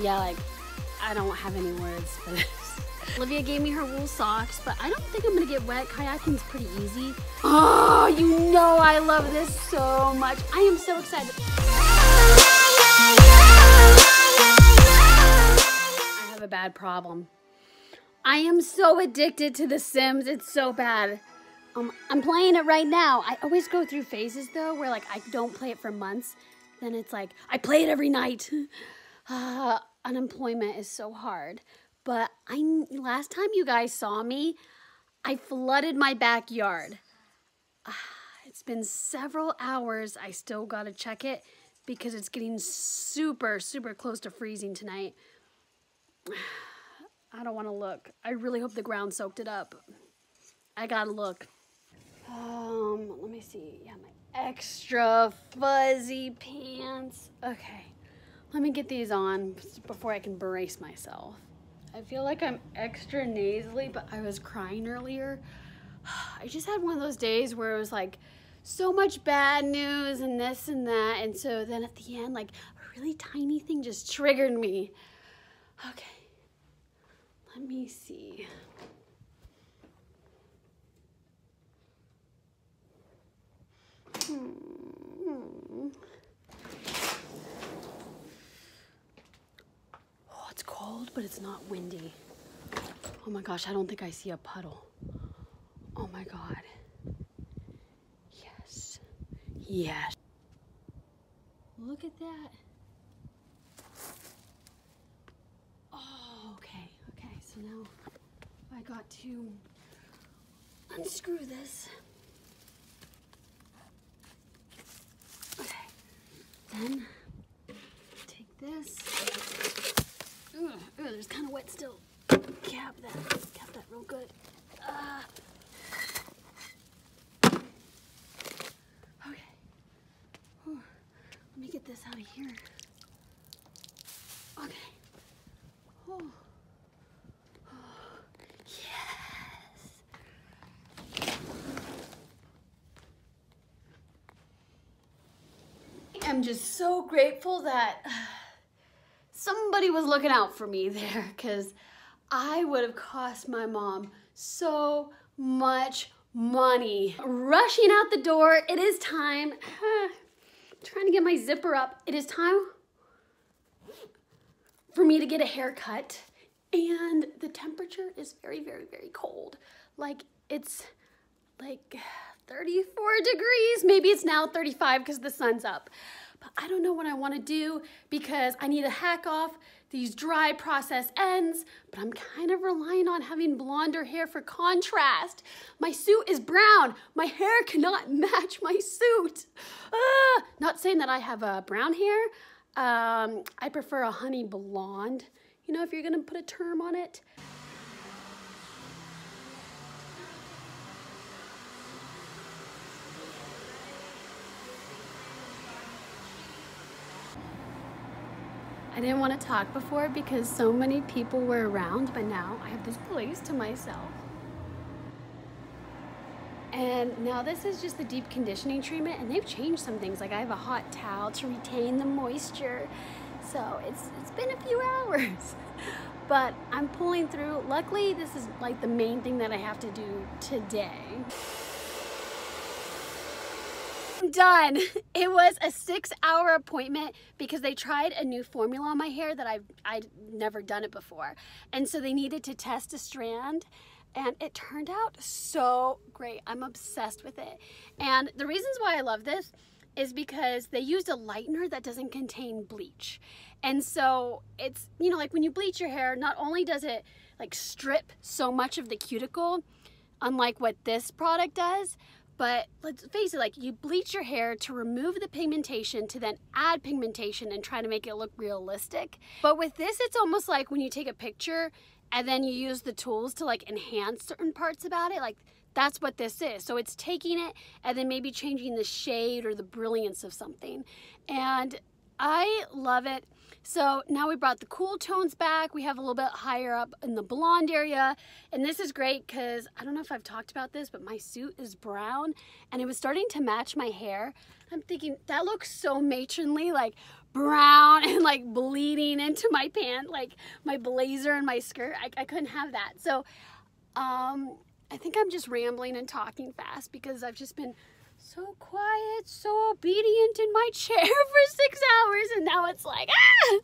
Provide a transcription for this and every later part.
Yeah, like, I don't have any words for this. Olivia gave me her wool socks, but I don't think I'm gonna get wet. Kayaking's pretty easy. Oh, you know I love this so much. I am so excited. I have a bad problem. I am so addicted to The Sims. It's so bad. Um, I'm playing it right now. I always go through phases though, where like I don't play it for months. Then it's like I play it every night. Uh, unemployment is so hard. But I last time you guys saw me, I flooded my backyard. It's been several hours. I still gotta check it because it's getting super, super close to freezing tonight. I don't want to look. I really hope the ground soaked it up. I gotta look. Um, let me see. Yeah, my extra fuzzy pants. Okay, let me get these on before I can brace myself. I feel like I'm extra nasally, but I was crying earlier. I just had one of those days where it was like so much bad news and this and that. And so then at the end, like a really tiny thing just triggered me. Okay, let me see. Hmm. Oh, it's but it's not windy. Oh my gosh, I don't think I see a puddle. Oh my God. Yes. Yes. Look at that. Oh, okay, okay, so now I got to unscrew this. Then take this. There's kind of wet still. Cap that, cap that real good. Uh, okay. Whew. Let me get this out of here. Okay. Oh. am just so grateful that somebody was looking out for me there because I would have cost my mom so much money. Rushing out the door, it is time. trying to get my zipper up. It is time for me to get a haircut. And the temperature is very, very, very cold. Like it's like 34 degrees. Maybe it's now 35 because the sun's up but I don't know what I want to do because I need to hack off these dry process ends, but I'm kind of relying on having blonder hair for contrast. My suit is brown. My hair cannot match my suit. Ah, not saying that I have uh, brown hair. Um, I prefer a honey blonde, you know, if you're gonna put a term on it. I didn't want to talk before because so many people were around, but now I have this place to myself. And now this is just the deep conditioning treatment and they've changed some things. Like I have a hot towel to retain the moisture. So it's, it's been a few hours, but I'm pulling through. Luckily, this is like the main thing that I have to do today done. It was a six hour appointment because they tried a new formula on my hair that I've, I'd never done it before. And so they needed to test a strand and it turned out so great. I'm obsessed with it. And the reasons why I love this is because they used a lightener that doesn't contain bleach. And so it's, you know, like when you bleach your hair, not only does it like strip so much of the cuticle, unlike what this product does, but let's face it, like you bleach your hair to remove the pigmentation to then add pigmentation and try to make it look realistic. But with this, it's almost like when you take a picture and then you use the tools to like enhance certain parts about it. Like that's what this is. So it's taking it and then maybe changing the shade or the brilliance of something. And I love it. So now we brought the cool tones back. We have a little bit higher up in the blonde area. And this is great because I don't know if I've talked about this, but my suit is brown and it was starting to match my hair. I'm thinking that looks so matronly, like brown and like bleeding into my pant, like my blazer and my skirt. I, I couldn't have that. So um, I think I'm just rambling and talking fast because I've just been so quiet, so obedient in my chair for six hours and now it's like, ah!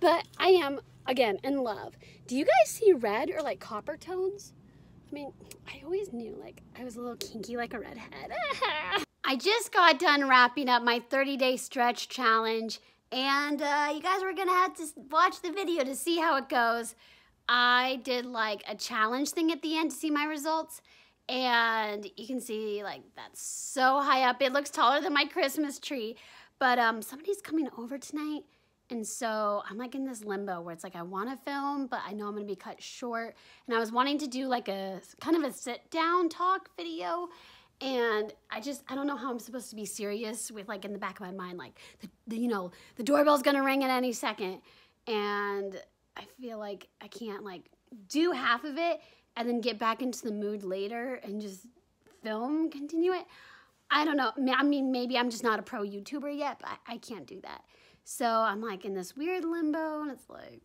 But I am, again, in love. Do you guys see red or like copper tones? I mean, I always knew like I was a little kinky like a redhead. I just got done wrapping up my 30 day stretch challenge and uh, you guys were gonna have to watch the video to see how it goes. I did like a challenge thing at the end to see my results and you can see like that's so high up. It looks taller than my Christmas tree, but um, somebody's coming over tonight and so I'm like in this limbo where it's like I want to film, but I know I'm going to be cut short. And I was wanting to do like a kind of a sit down talk video. And I just, I don't know how I'm supposed to be serious with like in the back of my mind, like, the, the you know, the doorbell's going to ring at any second. And I feel like I can't like do half of it and then get back into the mood later and just film, continue it. I don't know. I mean, maybe I'm just not a pro YouTuber yet, but I, can't do that. So I'm like in this weird limbo and it's like,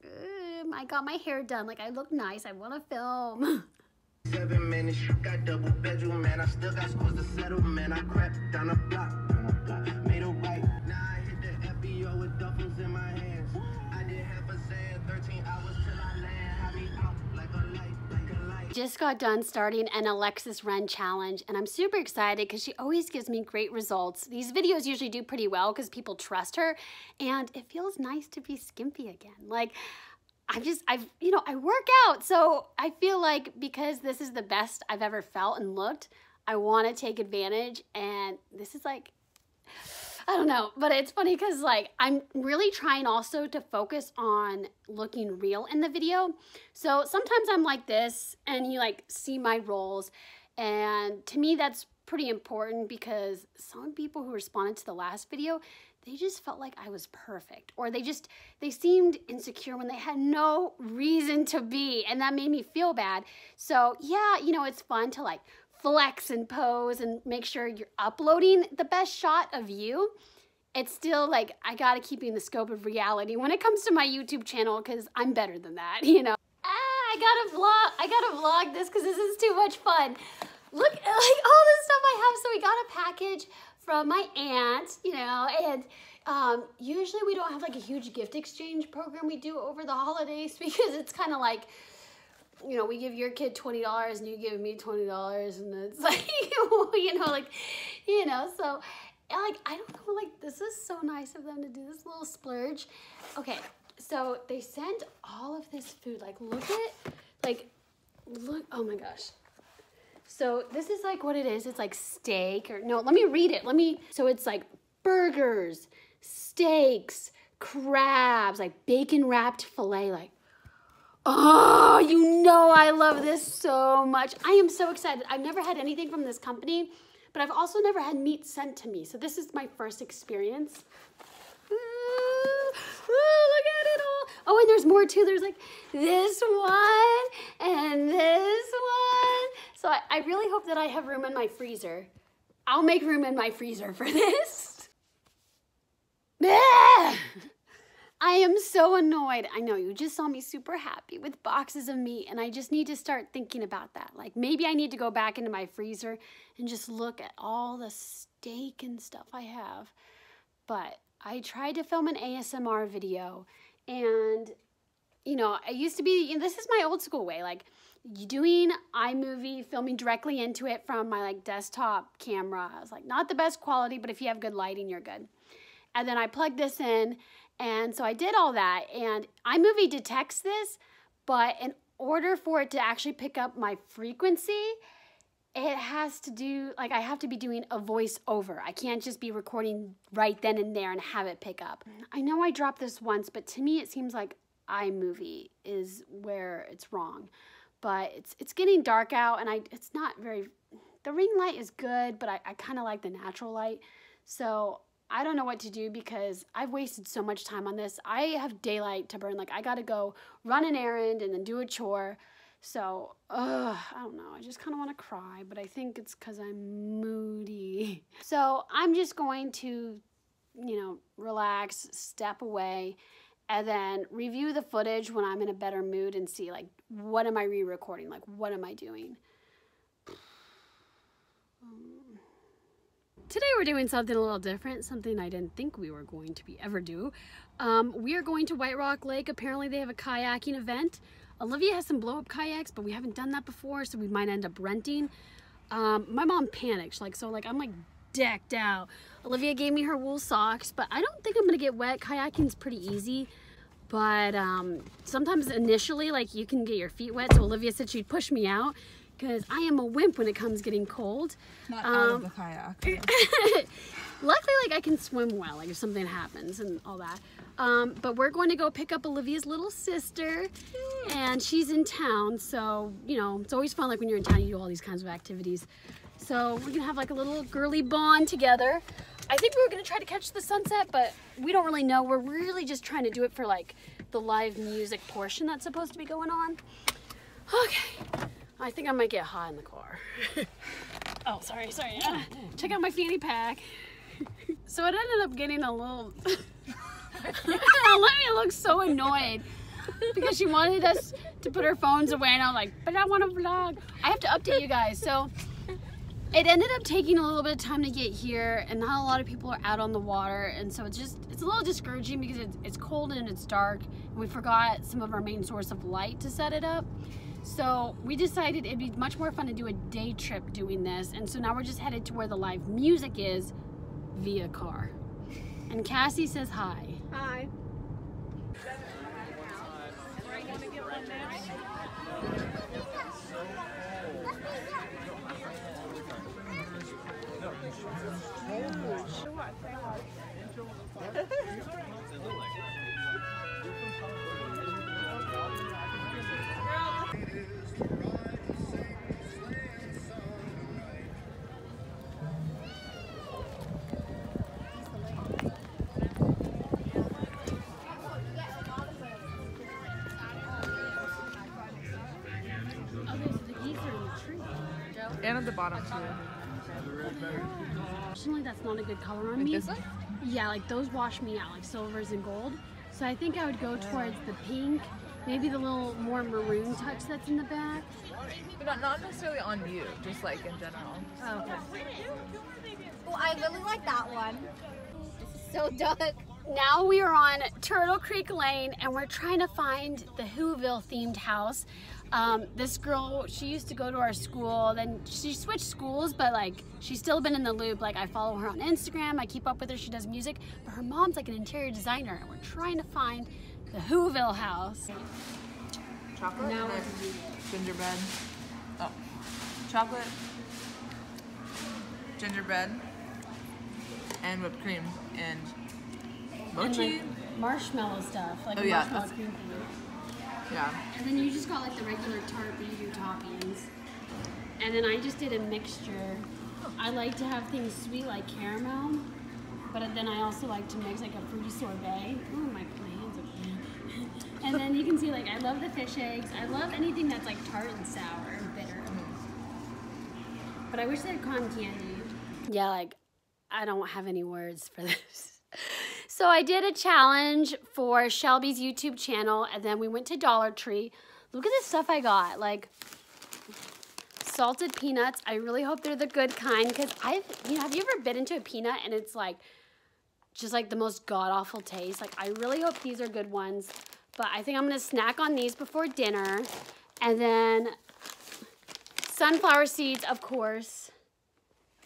I got my hair done. Like I look nice. I want to film. Seven minutes, got double bedroom, man. I still got scores to settle, man. I crept down a down a block, Just got done starting an Alexis Ren challenge, and I'm super excited because she always gives me great results. These videos usually do pretty well because people trust her, and it feels nice to be skimpy again. Like, I just, I've, you know, I work out. So I feel like because this is the best I've ever felt and looked, I want to take advantage. And this is like, I don't know, but it's funny because like I'm really trying also to focus on looking real in the video. So sometimes I'm like this and you like see my rolls. And to me, that's pretty important because some people who responded to the last video, they just felt like I was perfect or they just they seemed insecure when they had no reason to be and that made me feel bad. So, yeah, you know, it's fun to like flex and pose and make sure you're uploading the best shot of you. It's still like I got to keep in the scope of reality when it comes to my YouTube channel cuz I'm better than that, you know. Ah, I got to vlog I got to vlog this cuz this is too much fun. Look like all the stuff I have. So we got a package from my aunt, you know, and um, usually we don't have like a huge gift exchange program we do over the holidays because it's kind of like, you know, we give your kid $20 and you give me $20 and it's like, you know, like, you know, so like, I don't know, like, this is so nice of them to do this little splurge. Okay, so they sent all of this food. Like, look at, like, look, oh my gosh. So this is like what it is. It's like steak or no, let me read it. Let me, so it's like burgers, steaks, crabs, like bacon wrapped filet, like, oh, you know I love this so much. I am so excited. I've never had anything from this company, but I've also never had meat sent to me. So this is my first experience. Ooh, ooh, look at it all. Oh, and there's more too. There's like this one and this one. So I, I really hope that I have room in my freezer. I'll make room in my freezer for this. I am so annoyed. I know you just saw me super happy with boxes of meat, and I just need to start thinking about that. Like maybe I need to go back into my freezer and just look at all the steak and stuff I have. But I tried to film an ASMR video, and you know, I used to be, this is my old school way, like doing iMovie, filming directly into it from my like desktop camera. I was like, not the best quality, but if you have good lighting, you're good. And then I plugged this in. And so I did all that. And iMovie detects this, but in order for it to actually pick up my frequency, it has to do, like, I have to be doing a voiceover. I can't just be recording right then and there and have it pick up. Mm-hmm. I know I dropped this once, but to me, it seems like iMovie is where it's wrong. But it's it's getting dark out, and I it's not very. The ring light is good, but I, I kind of like the natural light. So I don't know what to do because I've wasted so much time on this. I have daylight to burn. Like, I got to go run an errand and then do a chore. So, ugh, I don't know. I just kind of want to cry, but I think it's because I'm moody. So, I'm just going to you know, relax, step away, and then review the footage when I'm in a better mood and see like what am I re-recording? Like what am I doing? Today we're doing something a little different, something I didn't think we were going to be ever do. Um, we are going to White Rock Lake. Apparently they have a kayaking event. Olivia has some blow up kayaks, but we haven't done that before, so we might end up renting. Um, my mom panicked, like, so like, I'm like decked out. Olivia gave me her wool socks, but I don't think I'm gonna get wet. Kayaking's pretty easy, but um, sometimes initially, like, you can get your feet wet, so Olivia said she'd push me out because I am a wimp when it comes getting cold. Not um, out of the kayak. luckily, like, I can swim well, like, if something happens and all that. Um, but we're going to go pick up Olivia's little sister and she's in town. So, you know, it's always fun like when you're in town, you do all these kinds of activities. So we're gonna have like a little girly bond together. I think we were gonna try to catch the sunset, but we don't really know. We're really just trying to do it for like the live music portion that's supposed to be going on. Okay, I think I might get hot in the car. oh, sorry, sorry. Uh, check out my fanny pack. so it ended up getting a little Olivia looks so annoyed because she wanted us to put our phones away and I'm like, but I want to vlog. I have to update you guys. So it ended up taking a little bit of time to get here and not a lot of people are out on the water and so it's just it's a little discouraging because it's, it's cold and it's dark and we forgot some of our main source of light to set it up so we decided it'd be much more fun to do a day trip doing this and so now we're just headed to where the live music is via car and Cassie says hi Hi. Bottom too. Personally, that's not a good color on like me. This one? Yeah, like those wash me out, like silvers and gold. So I think I would go towards the pink, maybe the little more maroon touch that's in the back. But not, not necessarily on you, just like in general. Oh, okay. Oh, I really like that one. So dark. Now we are on Turtle Creek Lane and we're trying to find the Whoville themed house. Um, this girl, she used to go to our school, then she switched schools, but like she's still been in the loop. Like I follow her on Instagram, I keep up with her, she does music, but her mom's like an interior designer and we're trying to find the Whoville house. Chocolate? Now and gingerbread. Oh. Chocolate, gingerbread, and whipped cream, and And mochi. like marshmallow stuff, like Oh, yeah, marshmallow that's- cream flavor. Yeah. And then you just got like the regular tart, but you do toppings. And then I just did a mixture. I like to have things sweet like caramel, but then I also like to mix like a fruity sorbet. Ooh, my, my hands are And then you can see like I love the fish eggs. I love anything that's like tart and sour and bitter. But I wish they had cotton candy. Yeah, like I don't have any words for this. So I did a challenge for Shelby's YouTube channel and then we went to Dollar Tree. Look at the stuff I got. Like salted peanuts. I really hope they're the good kind because I've, you know, have you ever bit into a peanut and it's like just like the most god awful taste? Like I really hope these are good ones. But I think I'm gonna snack on these before dinner. And then sunflower seeds, of course.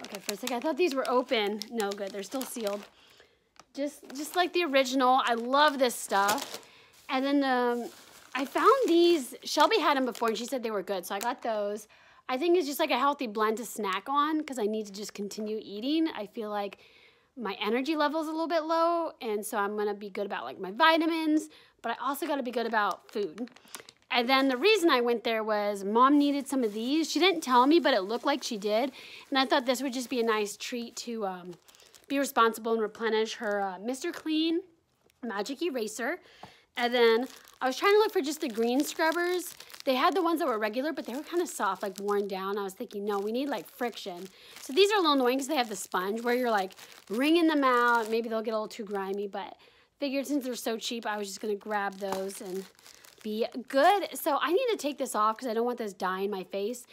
Okay, for a second, I thought these were open. No good, they're still sealed. Just, just like the original. I love this stuff. And then um, I found these. Shelby had them before, and she said they were good, so I got those. I think it's just like a healthy blend to snack on because I need to just continue eating. I feel like my energy level is a little bit low, and so I'm gonna be good about like my vitamins, but I also gotta be good about food. And then the reason I went there was mom needed some of these. She didn't tell me, but it looked like she did. And I thought this would just be a nice treat to um, be responsible and replenish her uh, Mr. Clean Magic Eraser. And then I was trying to look for just the green scrubbers They had the ones that were regular, but they were kind of soft, like worn down. I was thinking, no, we need like friction. So these are a little annoying because they have the sponge where you're like wringing them out. Maybe they'll get a little too grimy, but figured since they're so cheap, I was just gonna grab those and be good. So I need to take this off because I don't want this dye in my face.